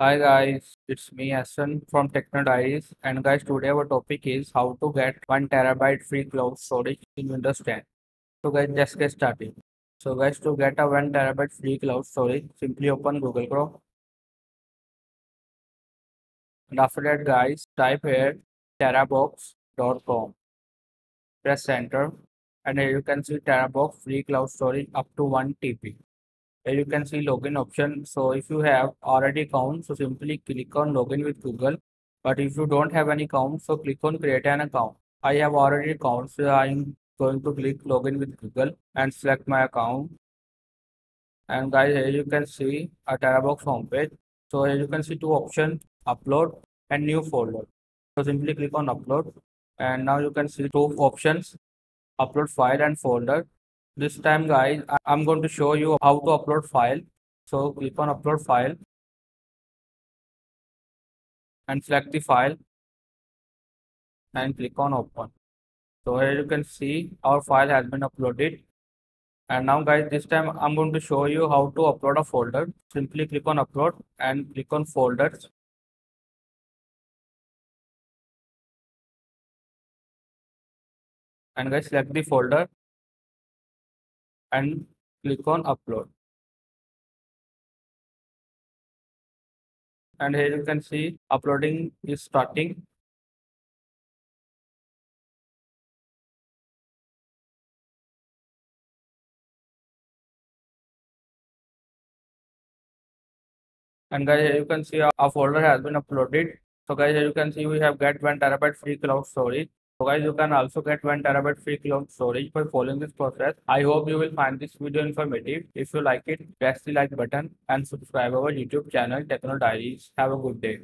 Hi guys, it's me Asan from Techno and guys today our topic is how to get 1 terabyte free cloud storage in Windows 10. So guys let's get started. So guys to get a 1 terabyte free cloud storage simply open Google Chrome. And after that guys type here terabox.com press enter. And here you can see terabox free cloud storage up to 1 TB you can see login option. So if you have already account so simply click on login with google. But if you don't have any account so click on create an account. I have already account so i'm going to click login with google and select my account. And guys here you can see a terabox homepage. So here you can see two options upload and new folder. So simply click on upload. And now you can see two options upload file and folder this time guys i'm going to show you how to upload file. So click on upload file and select the file and click on open. So here you can see our file has been uploaded. And now guys this time i'm going to show you how to upload a folder. Simply click on upload and click on folders. And guys select the folder and click on upload. And here you can see uploading is starting. And guys here you can see our folder has been uploaded. So guys here you can see we have get one terabyte free cloud storage so guys, you can also get 1 terabyte free cloud storage by following this process. I hope you will find this video informative. If you like it, press the like button and subscribe our YouTube channel Techno Diaries. Have a good day.